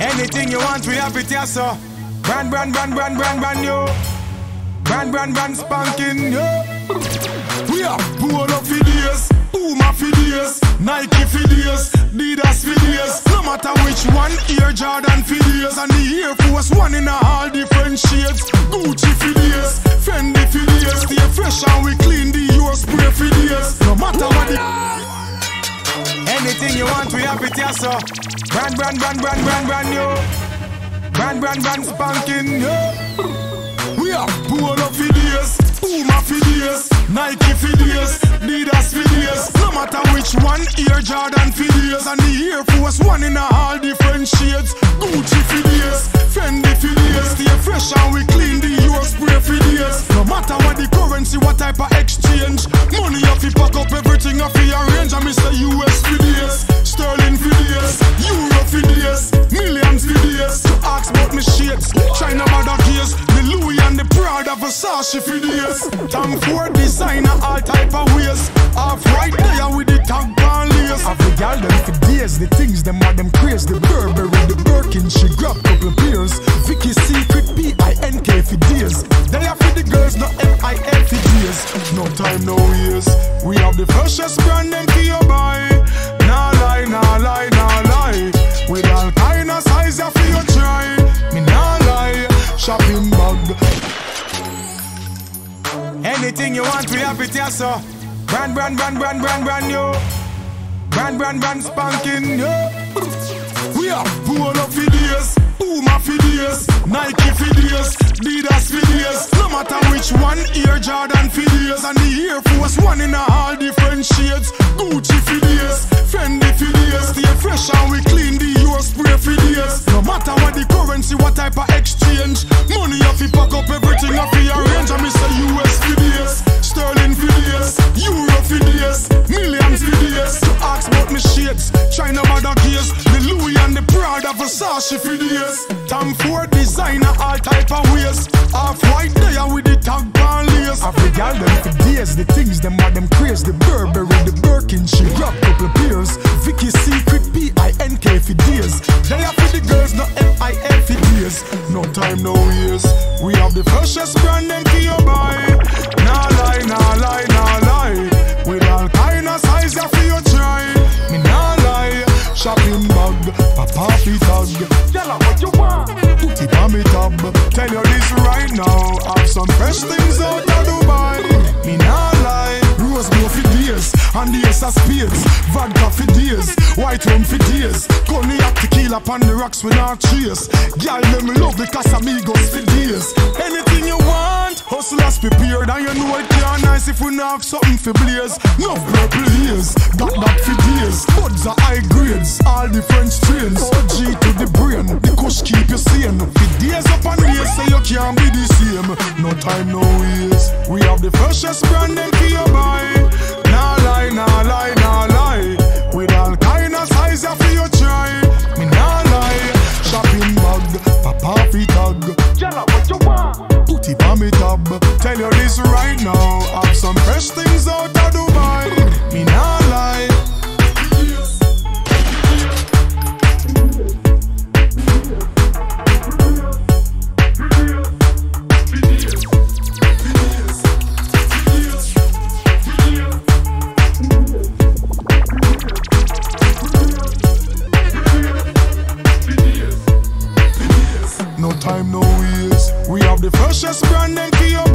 Anything you want, we have it here, so. Brand, brand, brand, brand, brand, brand new. Brand, brand, brand, spanking new. We have Polo for days, Puma for days, Nike for days, Adidas for days. No matter which one, Air Jordan for days, and the Air Force One in all different shades. Gucci for days, Fendi for days. Stay fresh and we clean the your spray have it here, so. Brand, brand, brand, brand, brand, brand new. Brand, brand, brand, spanking new. We have Polo for days, Puma for days, Nike for Adidas for. No matter which one, Air Jordan for and the Air Force One in a all different shades. Gucci for Fendi for. Stay fresh and Versace for days. Tom Ford designer all type of ways. Off white there with the tag on lace. The gal them for days, the things them are them craze. The Burberry, the Birkin, she grab couple pairs. Vicky Secret, P-I-N-K for days. They are for the girls, not M-I-L for days. No time, no years. We have the freshest brand them for your buy. Nah lie, nah lie. Anything you want, we have it here, so. Brand, brand, brand, brand, brand, brand new. Brand, brand, brand, spanking new. We have Polo for days, Puma days, Nike days, Adidas days. No matter which one, Air Jordan days, and the Air Force One in a all different shades. Gucci days, Fendi days. Stay fresh and we clean the your spray days. No matter what the currency, what type of exchange, money off you pack up everything Versace for days. Tom Ford designer all type of ways. Off white there with the tag on lace. The gal them for days, the things them are them craze. The Burberry, the Birkin, she grab couple pairs. Vicky Secret, fi tag. Yalla, what you want? Put it on me tab. Tell you this right now. Have some fresh things out of Dubai. Me nah lie. Rose blow for days, and the ace of spades. Vodka for days, white rum for days. Cognac tequila upon the rocks we not chase. Girl, them love the Casamigos for days. Anything you want, hustlers prepared, and you know it can't nice if we not have something for blaze. No purple haze, got that for days. Buds are high grades, all different strains. OG to the brain, the kush keep you sane. For days up and days, say you can't be the same. No time, no ways. We have the freshest brand them for your buy. Nah lie, nah lie, nah lie. With all kind of size, you for your try. Me nah lie. Shopping bag, papa fi tag. Yalla, what you want? Put it on me tab. Tell you this right now. Have some fresh things out of Dubai. Me nah lie. Time, no ways. We have the freshest brand them for